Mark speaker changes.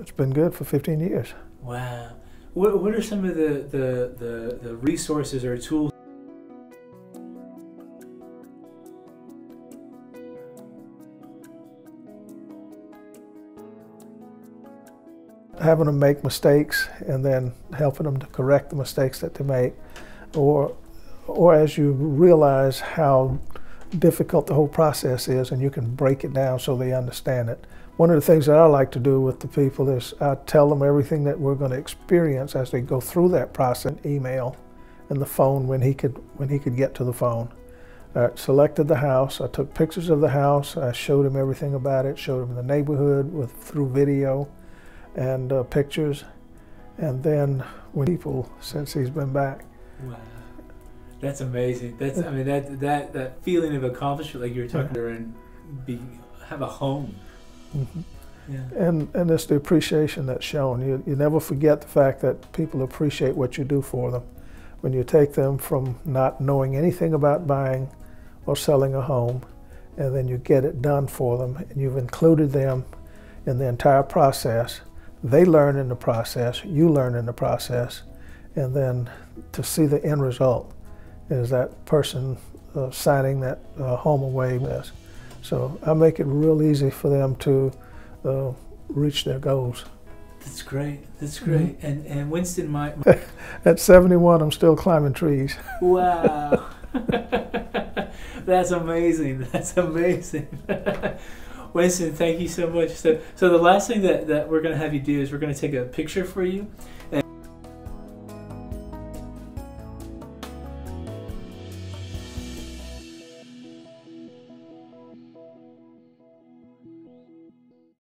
Speaker 1: it's been good for 15 years.
Speaker 2: Wow. What, what are some of the, the, the, the resources or tools?
Speaker 1: Having them make mistakes and then helping them to correct the mistakes that they make, or, or as you realize how difficult the whole process is and you can break it down so they understand it. One of the things that I like to do with the people is I tell them everything that we're going to experience as they go through that process, email and the phone when he could, when he could get to the phone. I selected the house, I took pictures of the house, I showed him everything about it, showed him the neighborhood with, through video and uh, pictures. And then when people, since he's been back.
Speaker 2: Wow. That's amazing. That's I mean that that that feeling of accomplishment, like you were talking about, and be have a home.
Speaker 1: Mm-hmm. Yeah. And and it's the appreciation that's shown. You you never forget the fact that people appreciate what you do for them. When you take them from not knowing anything about buying or selling a home, and then you get it done for them, and you've included them in the entire process. They learn in the process. You learn in the process, and then to see the end result is that person uh, signing that uh, home away list. So I make it real easy for them to uh, reach their goals.
Speaker 2: That's great. That's great. Mm-hmm. And and Winston, my,
Speaker 1: my at 71, I'm still climbing trees.
Speaker 2: Wow, that's amazing. That's amazing. Winston, thank you so much. So so the last thing that that we're gonna have you do is we're gonna take a picture for you. And